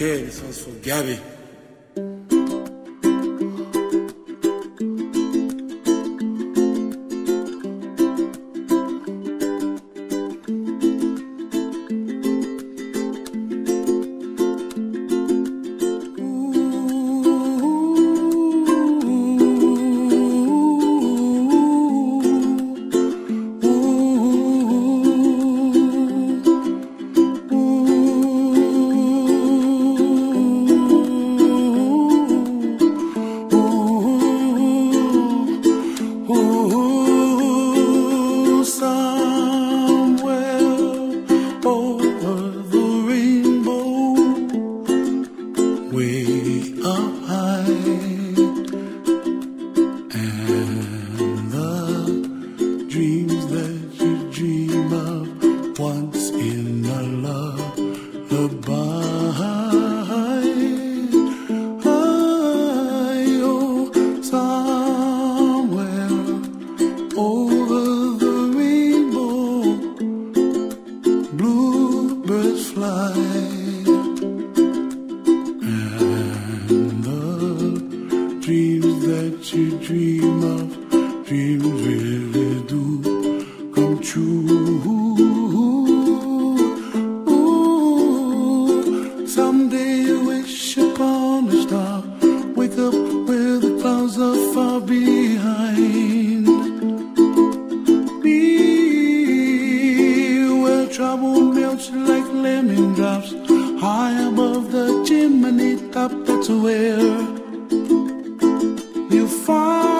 This one's for way up high, and the dreams that you dream of once in a love lullaby. Oh, somewhere over the rainbow, bluebirds fly, true. Ooh, someday you wish upon a star, wake up where the clouds are far behind me where trouble melts like lemon drops high above the chimney top. That's where you find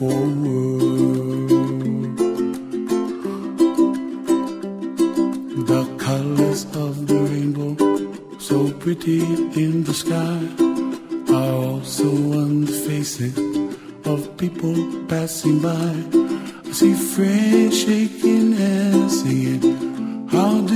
world. The colors of the rainbow, so pretty in the sky, are also on the faces of people passing by. I see friends shaking hands, singing, How do